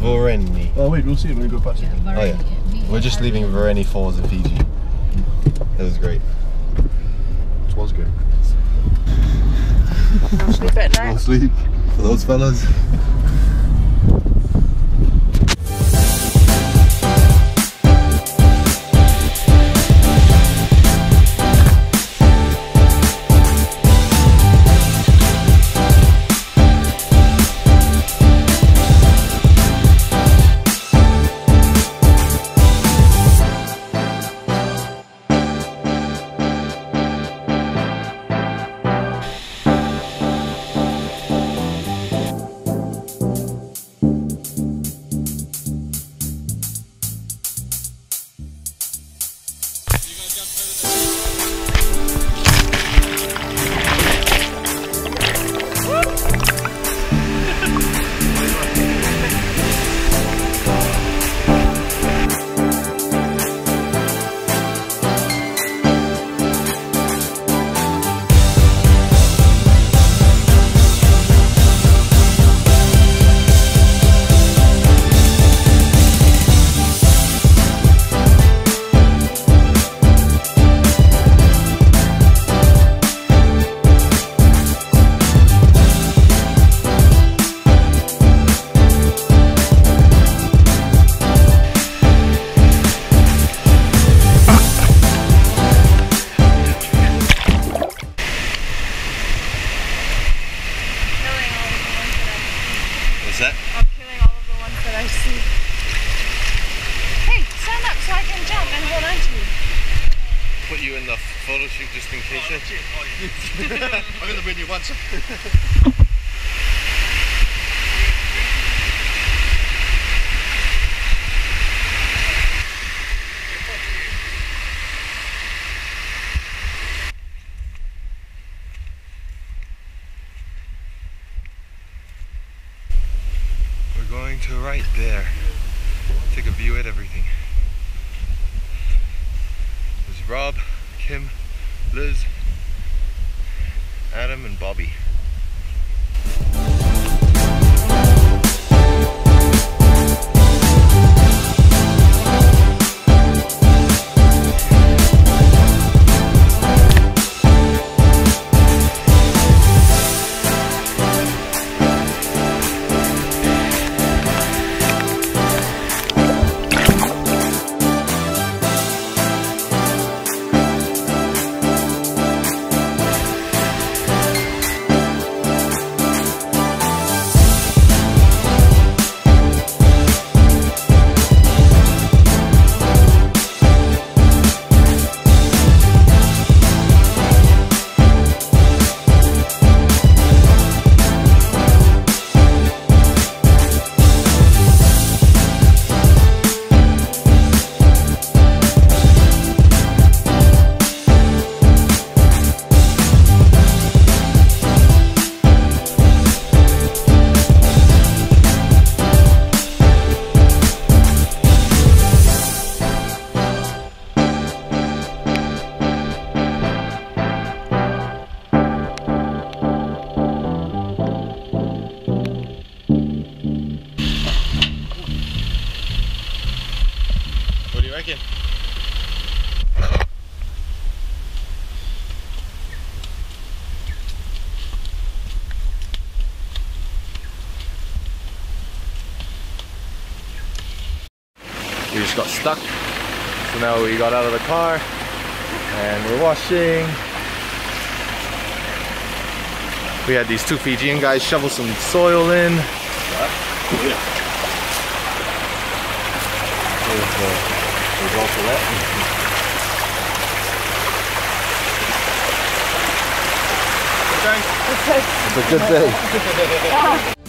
You'll oh, see it when we go past it. Oh yeah. We're just leaving Vereni Falls in Fiji. That was great. It was good. Sleep at Go night. sleep for those fellas. That? I'm killing all of the ones that I see. Hey, stand up so I can jump and hold on to you. Put you in the photo shoot just in case. I'm gonna bring you once. going to right there. Take a view at everything. There's Rob, Kim, Liz, Adam, and Bobby. We just got stuck. So now we got out of the car and we're washing. We had these two Fijian guys shovel some soil in. There's, there's also that. It's a good day.